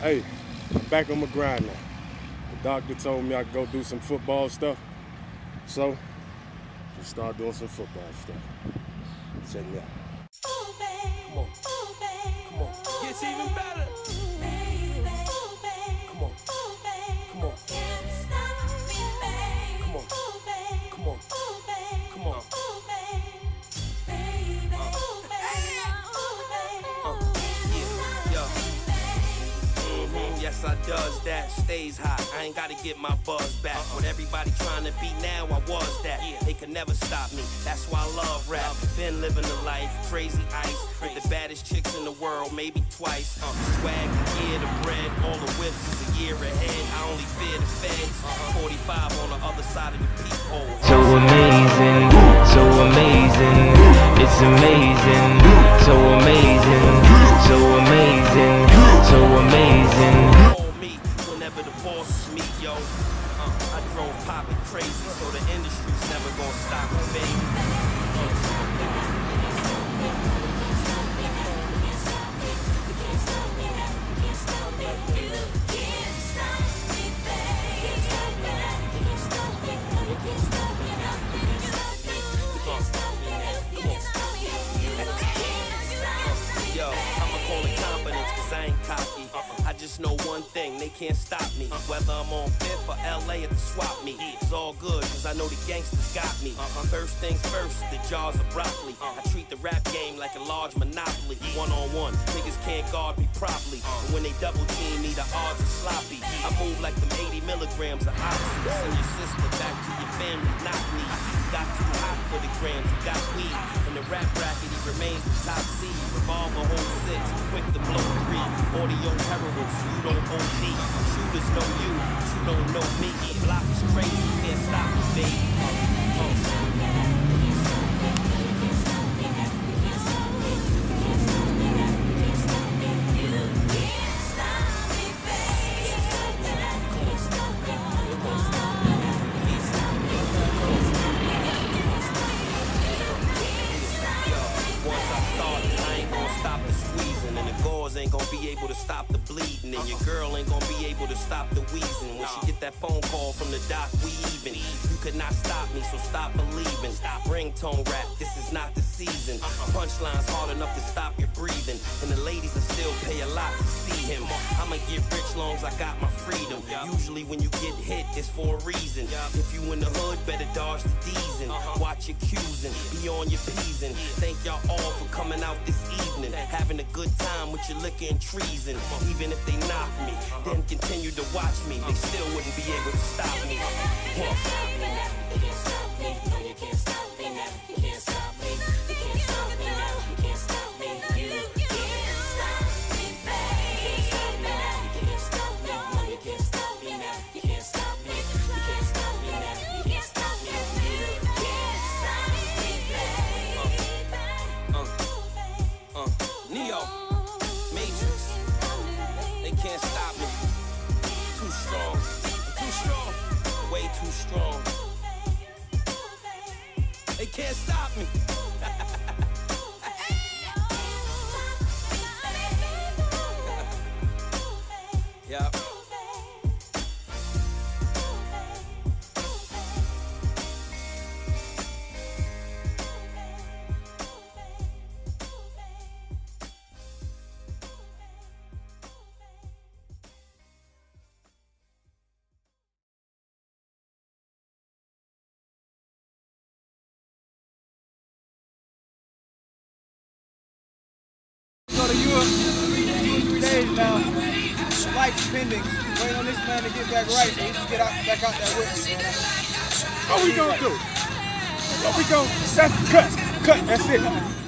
Hey, I'm back on my grind now. The doctor told me I could go do some football stuff. So, just start doing some football stuff. Check me out. Come on. Come on. Gets even better. Yes, I does that. Stays hot. I ain't gotta get my buzz back. What everybody trying to be now, I was that. Yeah. They could never stop me. That's why I love rap. Been living the life, crazy ice. With the baddest chicks in the world, maybe twice. Uh, swag, the gear, the bread, all the whips is a year ahead. I only fear the feds. 45 on the other side of the peephole. So amazing, so amazing, it's amazing, so amazing, Uh, I drove poppin' crazy, so the industry's never gonna stop me, baby. Just know one thing, they can't stop me. Whether I'm on fifth or LA at the swap meet, it's all good, cause I know the gangsters got me. Uh-huh. First things first, the jars of broccoli. I treat the rap game like a large monopoly. One on one, niggas can't guard me properly. And when they double team me, the odds are sloppy. I move like them 80 milligrams of oxy. Send your sister back to your family, not me. Got too hot for the grams, got weed. In the rap bracket, he remains the top seed. Revolver hold six, quick to blow three. Audio terrorists, you don't own OD. Shooters know you, you don't know me. Block is crazy, can't stop me, baby. Ain't gonna be able to stop the bleeding, and your girl ain't gonna be able to stop the wheezing. When she get that phone call from the doc, we even. You could not stop me, so stop believing. Stop ringtone rap, this is not the season. Punchlines hard enough to stop your breathing, and the ladies will still pay a lot to see him. I'ma get rich long as I got my freedom. Usually when you get hit, it's for a reason. If you in the hood, better dodge the D's and watch your cues and be on your P's and thank y'all all for coming out this having a good time with your liquor and treason. Even if they knock me, then continue to watch me, they still wouldn't be able to stop me. Huh. Neo, Matrix, they can't stop me. Too strong, too strong, way too strong. They can't stop me. Yep. Two or three days now. Flight's pending. Waiting on this man to get back right so he can get out, back out me. man. What we gonna do? What we gonna, that's cut, cut, that's it.